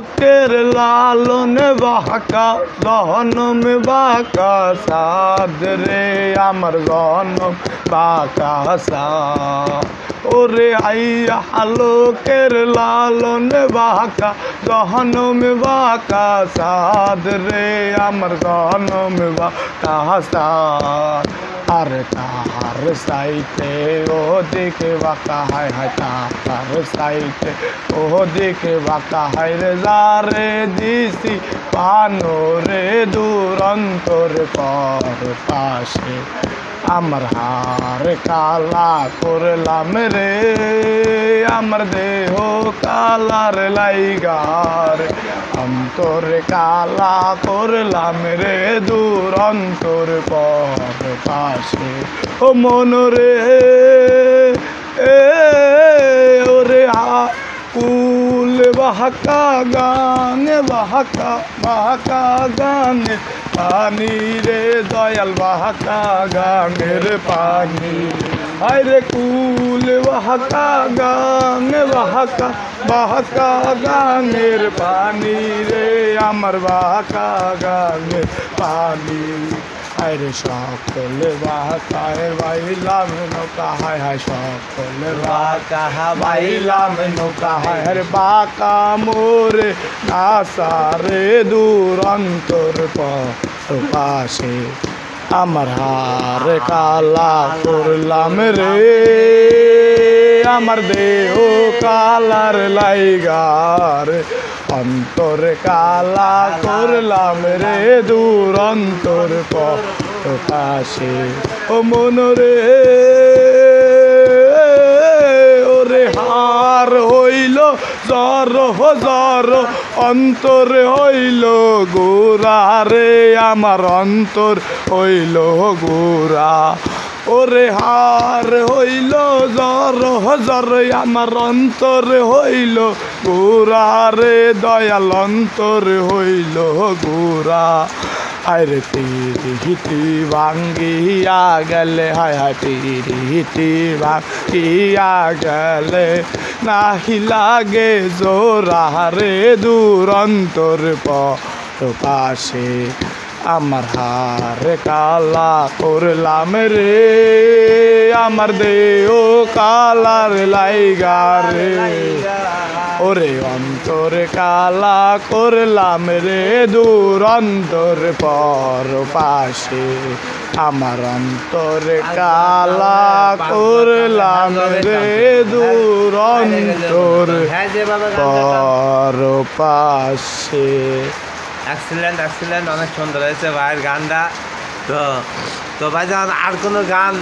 লোকের লালন বাঁকা দহনম বাঁকা সাদ রে আমার জনম বাঁকা সাদ ওরে আইয়া লোকের লালন বাঁকা দহনম বাঁকা সাদ রে আমার জনম বাঁকা সাদ আর তাহার সাইতে ও দিকে বাঁকা হায় হায় তাহার সাইতে ও দিকে বাঁকা হায় রে যারে দিছি পানো রে দূরন্তর পর পাশে আমার হার কালা করলাম রে আমার দেহ কালার লাইগার অন্তর কালা করলাম রে দূর অন্তর পর পাশে। ও মন রে ওরে কুল বাহাকা গানে, বাহাকা বাহাকা গানে। পানি রে দয়াল বাহাকা গানের পানি। রে কুল বাহাকা, গানে বাহাকা বাহাকা গানের পানি রে আমার বাহাকা গানের পানি। আরে সকল বাহাকায় বাইলাম নৌকা, হায় হায় সকল বাহাকা বাইলাম নৌকা, হায় হরে বাঁকা মোরে নাসারে দূরন্তর পাশে। আমার হার কালা করলাম রে। আমার দেহ কালার লাইগার অন্তর কালা করলাম রে দূর অন্তর পাশে। ও মন রে জর জর অন্তর হইল গোরা রে, আমার অন্তর হইল গোরা ওরে হার হইল জর জর আমার অন্তর হইল গোরা রে, দয়াল অন্তর হইল গোরা আরে পিরিহিতি ভাঙ্গিয়া গেলে হায় হায় পিরিহিতি ভাঙ্গিয়া গেলে নাহি লাগে জোরা রে দূরন্তর পাশে আমার হার কালা করলাম রে, আমার দেহ কালার লাইগা রে। ওরে অন্তর কালা করলাম রে, দূর অন্তর পর পাশে। আমার অন্তর কালা করলাম রে, দূর অন্তর পর পাশে। এক্সিলেন্ট এক্সিলেন্ট অনেক সুন্দর হয়েছে ভাইয়ের গানটা। তো তো ভাই আর কোনো গান